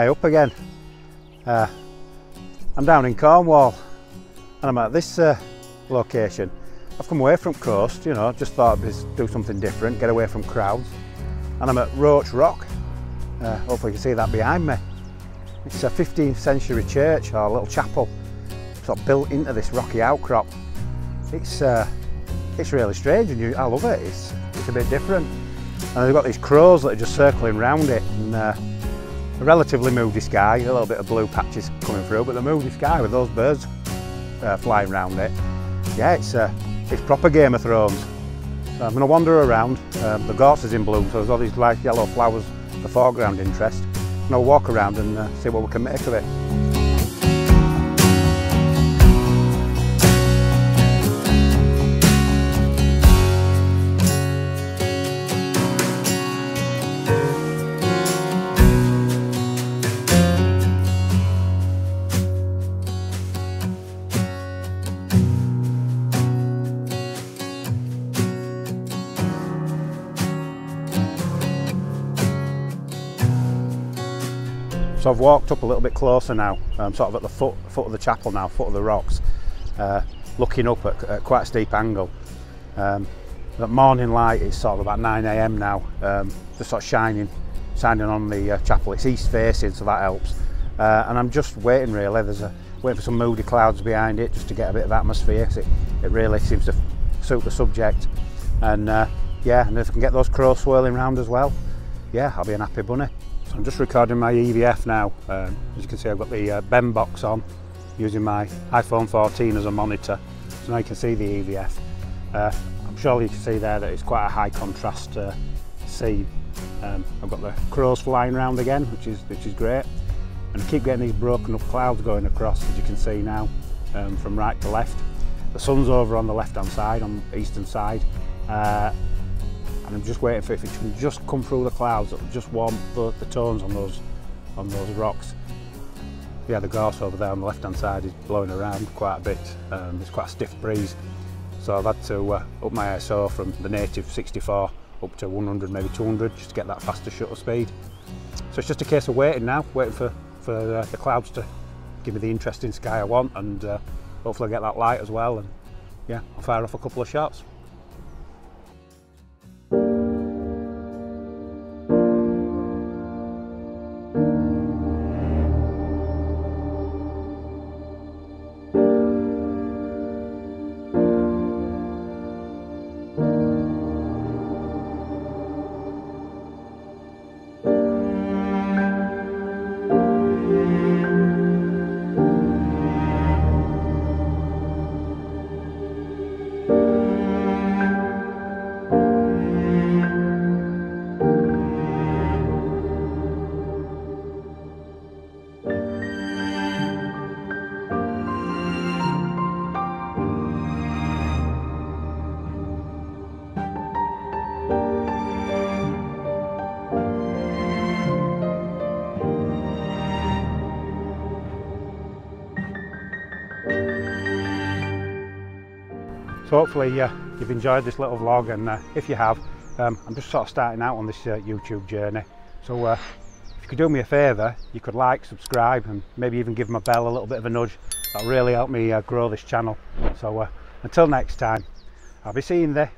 Hey, up again. Uh, I'm down in Cornwall and I'm at this uh, location. I've come away from coast, you know, just thought I'd do something different, get away from crowds. And I'm at Roche Rock. Uh, hopefully you can see that behind me. It's a 15th century church or a little chapel sort of built into this rocky outcrop. It's uh, it's really strange and you, I love it. It's, it's a bit different. And they've got these crows that are just circling around it and uh, A relatively moody sky, a little bit of blue patches coming through, but the moody sky with those birds uh, flying around it. Yeah, it's, uh, it's proper Game of Thrones. So I'm going to wander around. Um, the gorse is in bloom, so there's all these light yellow flowers, the foreground interest. And I'll walk around and uh, see what we can make of it. So I've walked up a little bit closer now, I'm sort of at the foot, foot of the chapel now, foot of the rocks, uh, looking up at, at, quite a steep angle. Um, the morning light is sort of about 9am now, um, just sort of shining, shining on the uh, chapel. It's east facing, so that helps. Uh, and I'm just waiting really, there's a, waiting for some moody clouds behind it just to get a bit of atmosphere. It, it really seems to suit the subject. And uh, yeah, and if I can get those crows swirling around as well, yeah, I'll be an happy bunny. So I'm just recording my EVF now. Um, as you can see I've got the uh, box on using my iPhone 14 as a monitor. So now you can see the EVF. Uh, I'm sure you can see there that it's quite a high contrast uh, scene. Um, I've got the crows flying around again, which is, which is great. And I keep getting these broken up clouds going across, as you can see now, um, from right to left. The sun's over on the left hand side, on the eastern side. Uh, and I'm just waiting for it, if it can just come through the clouds, it'll just warm the, the tones on those on those rocks. Yeah, the gorse over there on the left hand side is blowing around quite a bit. Um, it's quite a stiff breeze. So I've had to uh, up my ISO from the native 64 up to 100, maybe 200, just to get that faster shutter speed. So it's just a case of waiting now, waiting for, for uh, the clouds to give me the interesting sky I want and uh, hopefully I get that light as well and yeah, I'll fire off a couple of shots. So hopefully uh, you've enjoyed this little vlog and uh, if you have, um, I'm just sort of starting out on this uh, YouTube journey. So uh, if you could do me a favour, you could like, subscribe and maybe even give my bell a little bit of a nudge. That'll really help me uh, grow this channel. So uh, until next time, I'll be seeing you